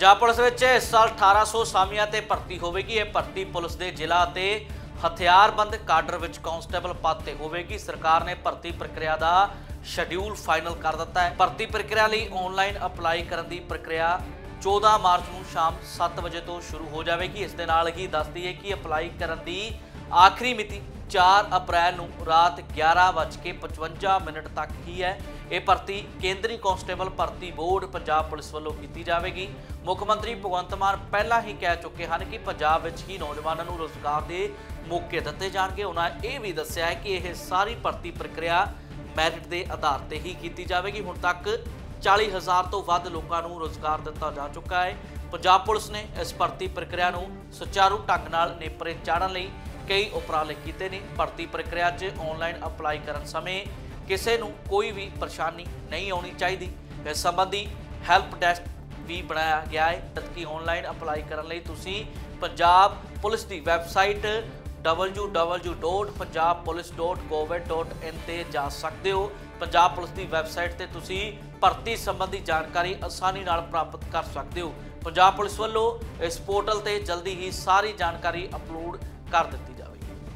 Punjab police ਵਿੱਚ ਇਸ ਸਾਲ 1800 ਸਾਮੀਆਂ ਤੇ ਭਰਤੀ ਹੋਵੇਗੀ। ਇਹ ਭਰਤੀ ਪੁਲਿਸ ਦੇ ਜ਼ਿਲ੍ਹਾ ਤੇ ਹਥਿਆਰਬੰਦ ਕਾਡਰ ਵਿੱਚ ਕਾਂਸਟੇਬਲ ਪਦ ਤੇ ਹੋਵੇਗੀ। ਸਰਕਾਰ ਨੇ ਭਰਤੀ ਪ੍ਰਕਿਰਿਆ ਦਾ ਸ਼ਡਿਊਲ ਫਾਈਨਲ ਕਰ ਦਿੱਤਾ ਹੈ। ਭਰਤੀ ਪ੍ਰਕਿਰਿਆ ਲਈ ਆਨਲਾਈਨ ਅਪਲਾਈ ਕਰਨ ਦੀ ਪ੍ਰਕਿਰਿਆ 14 ਮਾਰਚ ਨੂੰ ਸ਼ਾਮ 7 ਵਜੇ ਤੋਂ ਸ਼ੁਰੂ ਹੋ ਜਾਵੇਗੀ। ਇਸ ਦੇ ਨਾਲ ਹੀ ਦੱਸਦੀ ਹੈ ਕਿ ਅਪਲਾਈ ਕਰਨ ਦੀ ਆਖਰੀ ਮਿਤੀ 4 ਅਪ੍ਰੈਲ ਨੂੰ ਰਾਤ 11:55 ਮਿੰਟ ਤੱਕ ਹੀ ਹੈ। ਇਹ ਭਰਤੀ ਕੇਂਦਰੀ ਕਾਂਸਟੇਬਲ ਭਰਤੀ ਬੋਰਡ ਪੰਜਾਬ ਪੁਲਿਸ ਵੱਲੋਂ ਕੀਤੀ ਜਾਵੇਗੀ। ਮੁੱਖ ਮੰਤਰੀ ਭਗਵੰਤ ਮਾਨ ਪਹਿਲਾਂ ਹੀ ਕਹਿ ਚੁੱਕੇ ਹਨ ਕਿ ਪੰਜਾਬ ਵਿੱਚ ਹੀ ਨੌਜਵਾਨਾਂ ਨੂੰ ਰੋਜ਼ਗਾਰ ਦੇ ਮੌਕੇ ਦਿੱਤੇ ਜਾਣਗੇ। ਉਹਨਾਂ ਇਹ ਵੀ ਦੱਸਿਆ ਹੈ ਕਿ ਇਹ ਸਾਰੀ ਭਰਤੀ ਪ੍ਰਕਿਰਿਆ ਮੈਰਿਟ ਦੇ ਆਧਾਰ ਤੇ ਹੀ ਕੀਤੀ ਜਾਵੇਗੀ। ਹੁਣ ਤੱਕ 40000 ਤੋਂ ਵੱਧ ਲੋਕਾਂ ਨੂੰ ਰੋਜ਼ਗਾਰ ਦਿੱਤਾ ਜਾ ਚੁੱਕਾ ਹੈ। ਪੰਜਾਬ ਪੁਲਿਸ ਨੇ ਇਸ ਭਰਤੀ ਪ੍ਰਕਿਰਿਆ ਨੂੰ ਸੁਚਾਰੂ ਢੰਗ ਨਾਲ ਨੇਪਰੇ ਚਾੜਨ ਲਈ ਕਈ ਉਪਰਾਲੇ ਕੀਤੇ ਨੇ, ਭਰਤੀ ਪ੍ਰਕਿਰਿਆ 'ਚ ਆਨਲਾਈਨ ਅਪਲਾਈ ਕਰਨ ਸਮੇਂ ਕਿਸੇ ਨੂੰ ਕੋਈ ਵੀ ਪਰੇਸ਼ਾਨੀ ਨਹੀਂ ਆਉਣੀ ਚਾਹੀਦੀ। ਇਸ ਸੰਬੰਧੀ ਹੈਲਪ ਡੈਸਕ ਵੀ ਬਣਾਇਆ ਗਿਆ ਹੈ, ਜਦਕਿ ਆਨਲਾਈਨ ਅਪਲਾਈ ਕਰਨ ਲਈ ਤੁਸੀਂ ਪੰਜਾਬ ਪੁਲਿਸ ਦੀ ਵੈਬਸਾਈਟ www.punjabpolice.gov.in ਤੇ ਜਾ ਸਕਦੇ ਹੋ। ਪੰਜਾਬ ਪੁਲਿਸ ਦੀ ਵੈਬਸਾਈਟ ਤੇ ਤੁਸੀਂ ਭਰਤੀ ਸੰਬੰਧੀ ਜਾਣਕਾਰੀ ਆਸਾਨੀ ਨਾਲ ਪ੍ਰਾਪਤ ਕਰ ਸਕਦੇ ਹੋ। ਪੰਜਾਬ ਪੁਲਿਸ ਵੱਲੋਂ ਇਸ ਪੋਰਟਲ ਤੇ ਜਲਦੀ ਹੀ ਸਾਰੀ ਜਾਣਕਾਰੀ ਅਪਲੋਡ ਕਰ ਦਿੱਤੀ